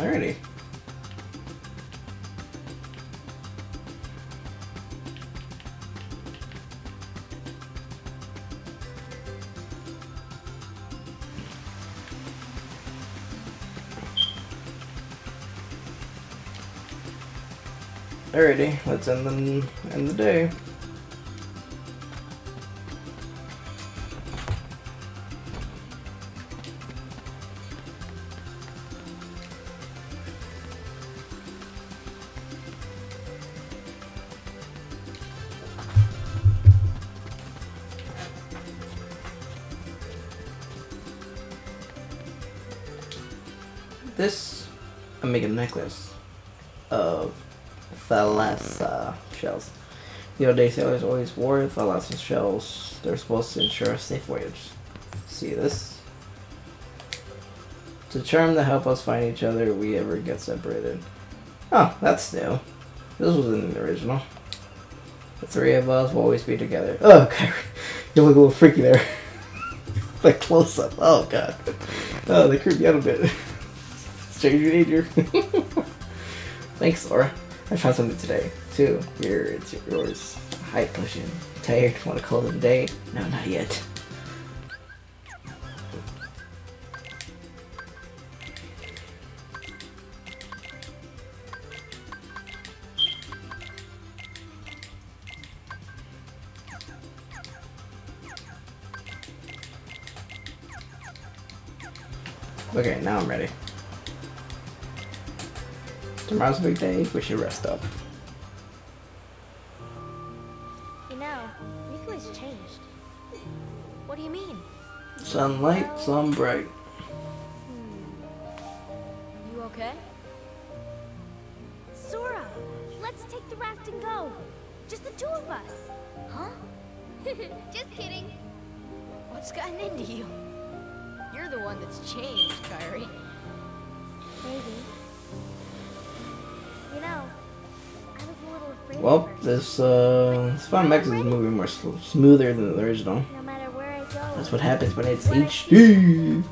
Alrighty. Alrighty, let's end the end the day. This, I'm making a necklace of thalassa shells. The old day sailors always wore thalassa shells. They're supposed to ensure a safe voyage. See this? It's a charm to help us find each other if we ever get separated. Oh, that's new. This was in the original. The three of us will always be together. Oh, okay. You look a little freaky there. like close up. Oh, God. Oh, they creep me out a bit. Stranger danger. Thanks, Laura. I found something today, too. Here, it's yours. Hi-Potion. Tired? Want to call it a day? No, not yet. Okay, now I'm ready. Tomorrow's a big day. We should rest up. You know, Riku's changed. What do you mean? Sunlight, sun bright. Hmm. You okay? Sora, let's take the raft and go. Just the two of us. Huh? Just kidding. What's gotten into you? You're the one that's changed, Kairi. Maybe. You know, I was a little afraid. Well, this uh, this Final Mix is moving more sl- smoother than the original. No matter where I go, That's what happens when it's When HD.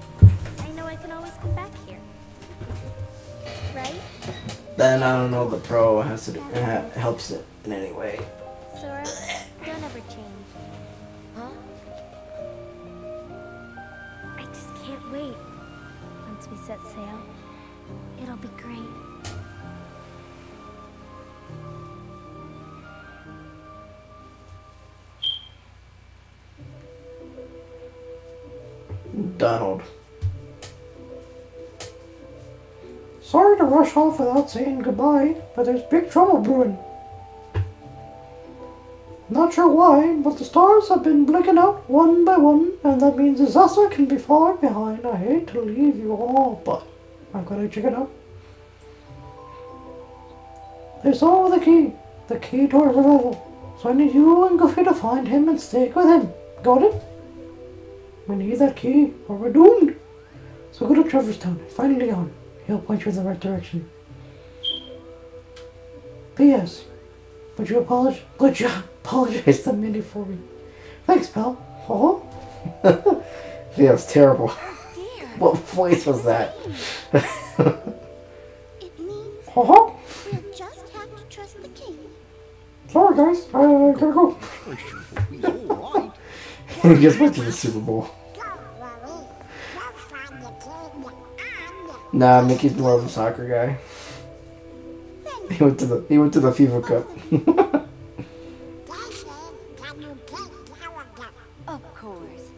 I know I can always come back here. Right? Then I don't know the Pro has to do, ha- helps it in any way. Sora, don't ever change. Huh? I just can't wait. Once we set sail, it'll be great. Donald. Sorry to rush off without saying goodbye, but there's big trouble brewing. Not sure why, but the stars have been blinking out one by one, and that means disaster can be far behind. I hate to leave you all, but got to check it out. They saw the key, the key to our survival. So I need you and Goofy to find him and stick with him. Got it? We need that key, or we're doomed. So go to Traverse Town, find Leon. He'll point you in the right direction. P.S. Would you apologize? Good job. Apologize to Minnie for me. Thanks, pal. Oh. yeah, was terrible. Dear, What voice was that? It means Oh. we'll just have to trust the king. Sorry, guys. I gotta go. He's all right. he just went to the Super Bowl. Nah, Mickey's more of a soccer guy. He went to the he went to the FIFA Cup. Jason, can you take care of? Of course.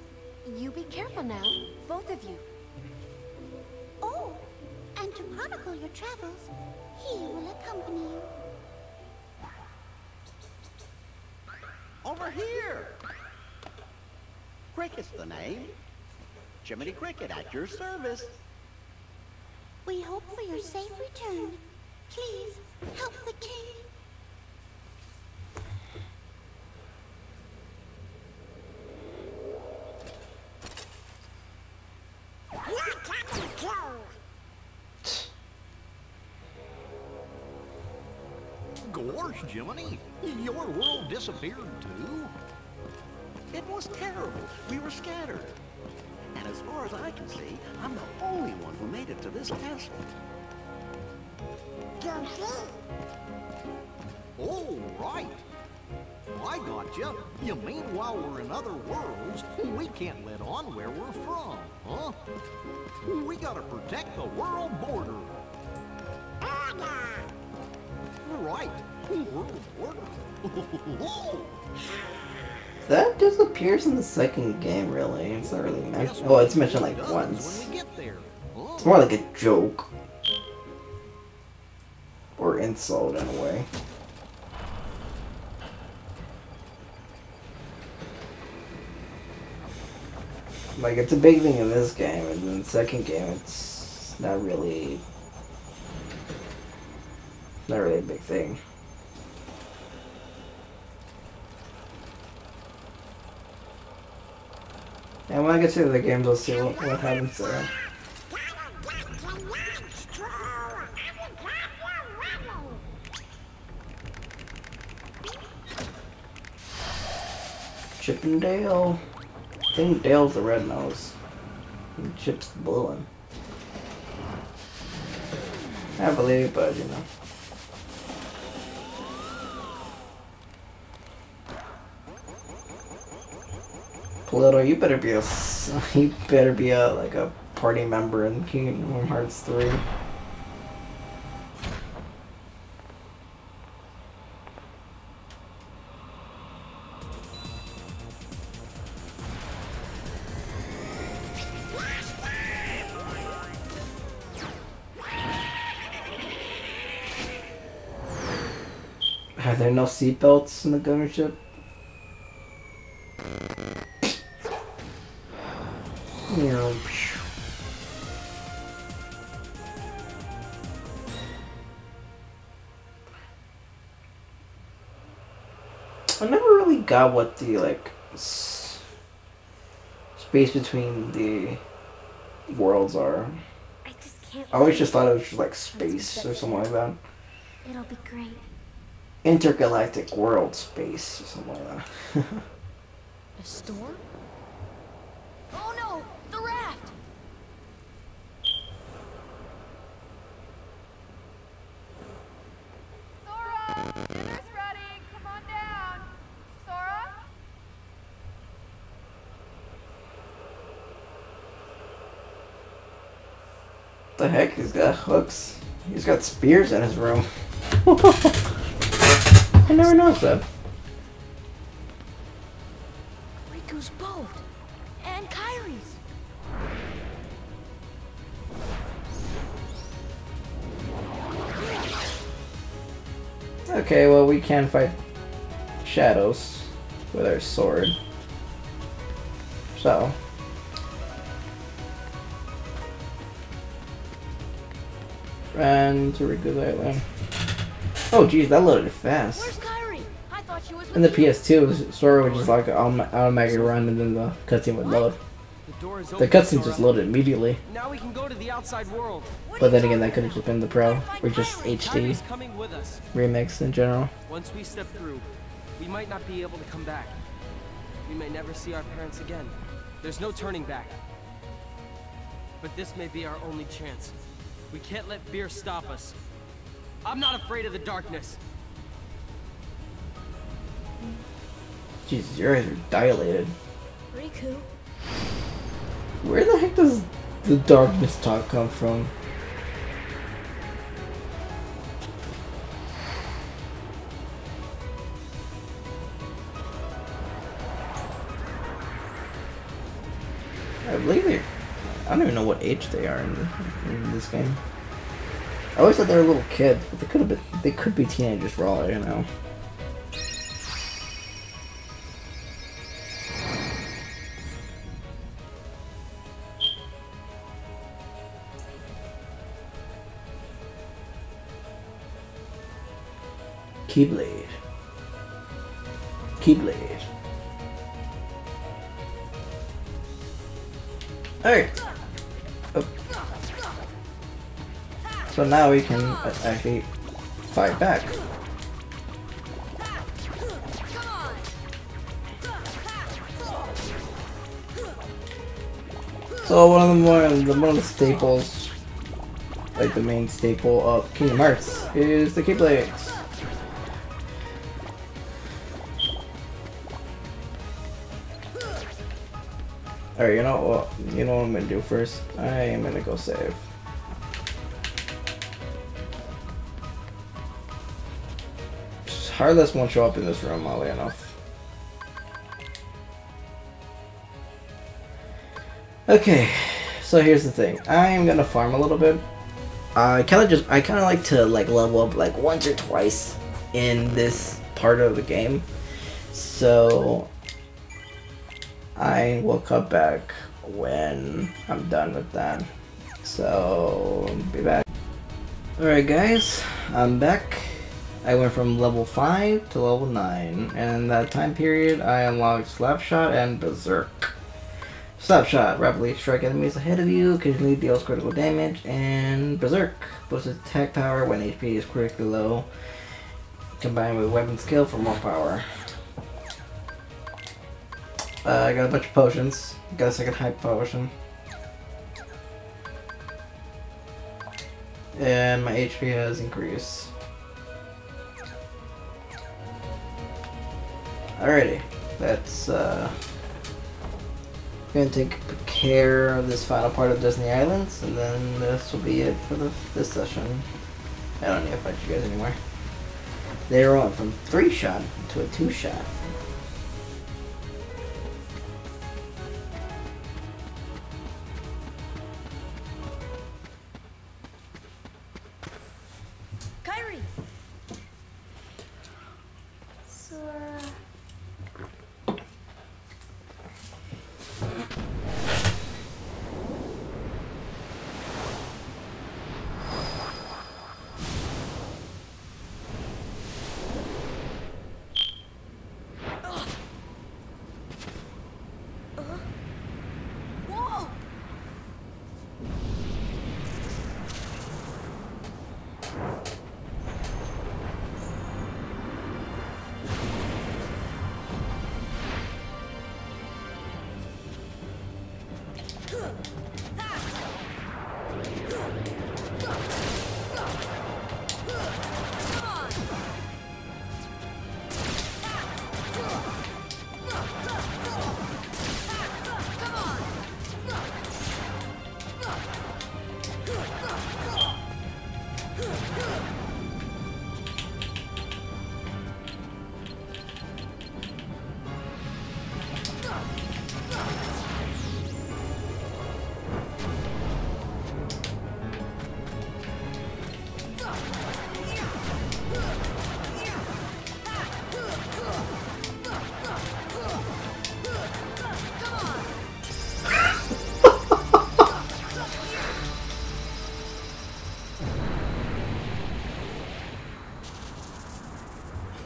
You be careful now, both of you. Oh, and to chronicle your travels, he will accompany you. Over here. Cricket's the name. Jiminy Cricket at your service. We hope for your safe return. Please, help the king. Gorge, Jiminy. Your world disappeared too. It was terrible. We were scattered. And as far as I can see, I'm the only one who made it to this castle. Oh, right. I gotcha. You mean while we're in other worlds, we can't let on where we're from, huh? We gotta protect the world border. Right. World border. That disappears in the second game, really. It's not really mentioned. Well, it's mentioned like once. It's more like a joke. Or insult in a way. Like it's a big thing in this game, and then the second game it's not really not really a big thing. And when I get to the game, I'll see what, what happens there. Chip and Dale. I think Dale's the red nose. Chip's the blue one. I believe, but you know. Pluto, you better be a, you better be a like a party member in Kingdom Hearts three. Are there no seatbelts in the Gummi Ship? I never really got what the like s- space between the worlds are. I just can't. I always just thought it was just like space or something like that. It'll be great. Intergalactic world space or something like that. A storm? Oh no! The raft! Sora! Dinner's ready! Come on down! Sora? The heck? He's got hooks. He's got spears in his room. I never noticed that. Riku's boat! And Kairi's! Okay, well we can fight shadows with our sword. So. And to Riku's Island. Oh geez, that loaded fast. And Kairi? I thought was with In the you. PS2, Sora would just like autom- automatically run and then the cutscene would load. The The cutscene Sora. just loaded immediately. Now we can go to the outside world. But then again, that could have just been the Pro, or just HD Kairi's coming with us. remix in general. Once we step through, we might not be able to come back. We may never see our parents again. There's no turning back. But this may be our only chance. We can't let fear stop us. I'm not afraid of the darkness. Jesus, your eyes are dilated. Riku? Where the heck does the darkness talk come from? I believe they I don't even know what age they are in, in this game. I always thought they were a little kids, but they could have been they could be teenagers for all I know. Keyblade. Keyblade. Alright. So now we can uh, actually fight back. So one of the more the one of the staples like the main staple of Kingdom Hearts is the Keyblades. Alright, you know what you know what I'm gonna do first? I am gonna go save. Heartless won't show up in this room, oddly enough. Okay, so here's the thing. I am gonna farm a little bit. I kind of just, I kind of like to like level up like once or twice in this part of the game. So I will cut back when I'm done with that. So be back. Alright guys, I'm back. I went from level 5 to level 9, and in that time period I unlocked Slapshot and Berserk. Slapshot, rapidly strike enemies ahead of you, occasionally deals critical damage, and Berserk boosts attack power when HP is critically low, combined with weapon skill for more power. Uh, I got a bunch of potions. Got a second Hi-Potion. And my HP has increased. Alrighty, that's uh, gonna take care of this final part of Destiny Islands, and then this will be it for the, this session. I don't need to fight you guys anymore. They went from three shot to a two shot. Whoa!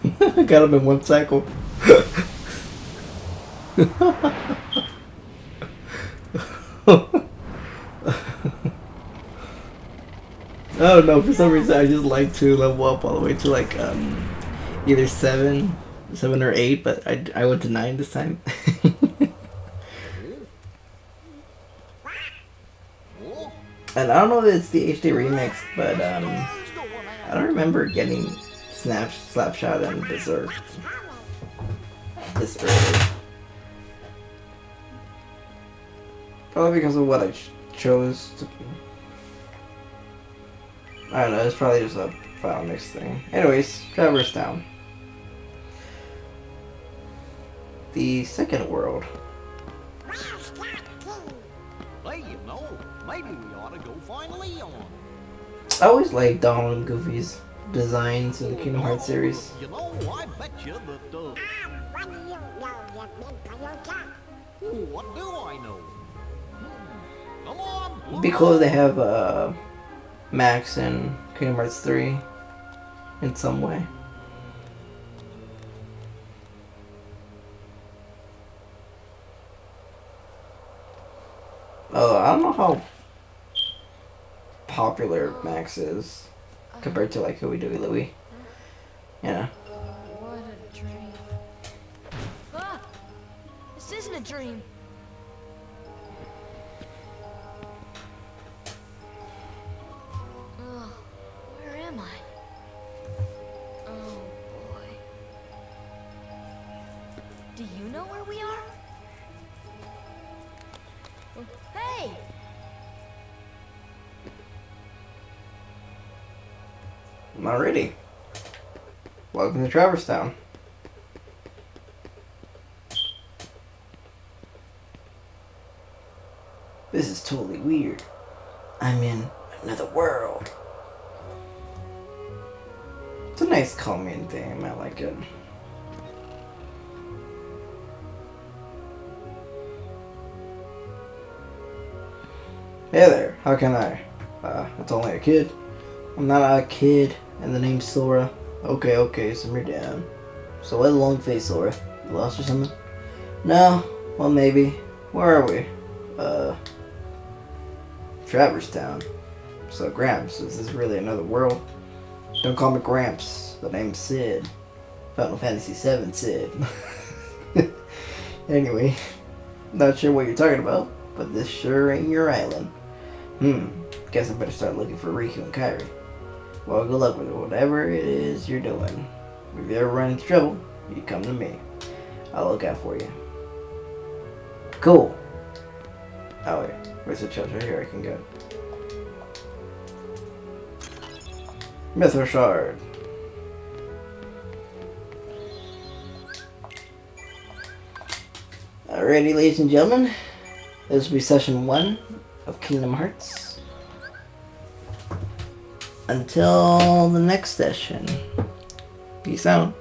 got him in one cycle. I don't know, for some reason I just like to level up all the way to like um either seven, seven or eight, but I, I went to nine this time. And I don't know if it's the HD remix, but um I don't remember getting Snap Slapshot and Berserk this early. Probably because of what I ch- chose to. I don't know, it's probably just a Final Mix thing. Anyways, Traverse Town. The second world. hey, you know, maybe we ought to go find Leon. I always like Donald and Goofy's designs in the Kingdom Hearts series. You know, I bet you that. What do I know? Hmm, It'd be cool if they have uh, Max in Kingdom Hearts 3 in some way. Oh, I don't know how popular Max is compared to like Huey, Dewey, Louie. Yeah. What a dream. Ah! This isn't a dream. Alrighty. Welcome to Traverse Town. This is totally weird. I'm in another world. It's a nice calming theme. I like it. Hey there, how can I? Uh, it's only a kid. I'm not a kid, and the name's Sora. Okay, okay, simmer down. So what long face, Sora? You lost or something? No, well maybe. Where are we? Uh, Traverse Town. So Gramps, This is this really another world? Don't call me Gramps. The name's Cid. Final Fantasy VII Cid. anyway, not sure what you're talking about, but this sure ain't your island. Hmm, guess I better start looking for Riku and Kairi. Well, good luck with it, whatever it is you're doing. If you ever run into trouble, you come to me. I'll look out for you. Cool. Oh wait, where's the treasure? Here I can go. Mithril Shard. Alrighty, ladies and gentlemen, this will be session one of Kingdom Hearts. Until the next session, peace out.